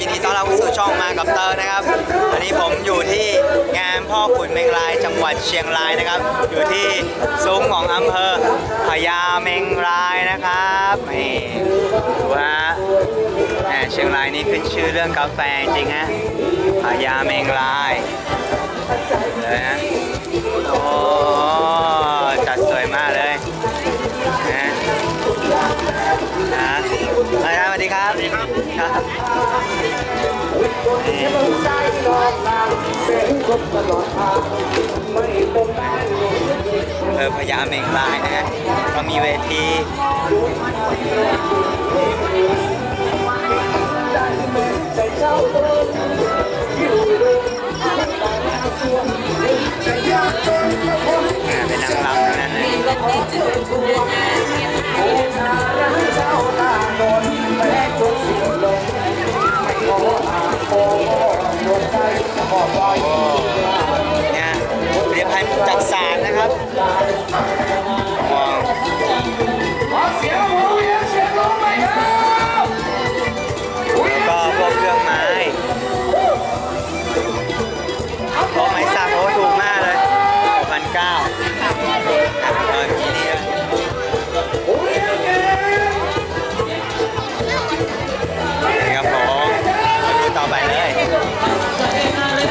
ยินดีต้อนรับสู่ช่องมากับเตอร์นะครับวันนี้ผมอยู่ที่งานพ่อขุนเมงรายจังหวัดเชียงรายนะครับ อยู่ที่ซุ้มของอำเภอพญาเมงรายนะครับนี่ดูฮะแหมเชียงรายนี่ขึ้นชื่อเรื่องกาแฟจริงฮะพญาเมงรายเลยนะโอ้จัดสวยมากเลยนะ ครับ สวัสดีครับครับนี่เออพญาเมงรายนะฮะก็มีเวทีอ่